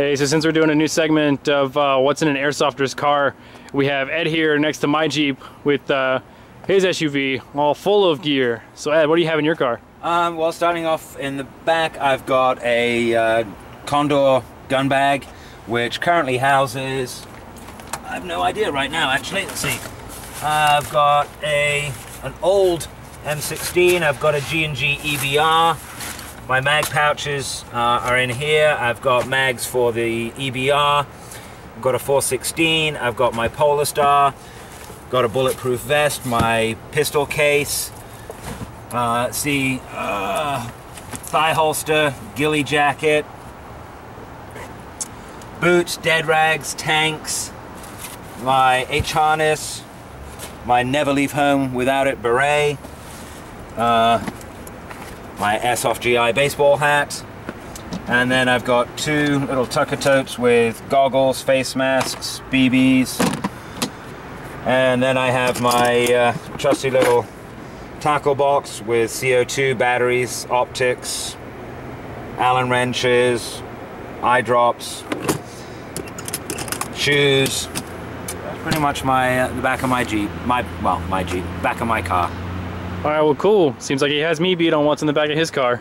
Hey, so since we're doing a new segment of uh, what's in an airsofter's car, we have Ed here next to my Jeep with uh, his SUV all full of gear. So Ed, what do you have in your car? Um, well, starting off in the back, I've got a uh, Condor gun bag, which currently houses, I have no idea right now actually, let's see. I've got a an old M16, I've got a G&G EBR, my mag pouches uh, are in here. I've got mags for the EBR. I've got a 416. I've got my Polar Star. Got a bulletproof vest. My pistol case. Uh, see, uh, thigh holster, ghillie jacket, boots, dead rags, tanks, my H harness, my never leave home without it beret. Uh, my Airsoft GI baseball hat, and then I've got two little tucker totes with goggles, face masks, BBs, and then I have my uh, trusty little tackle box with CO2 batteries, optics, Allen wrenches, eye drops, shoes. That's pretty much my uh, the back of my Jeep. My well, my Jeep, back of my car. All right, well, cool. Seems like he has me beat on what's in the back of his car.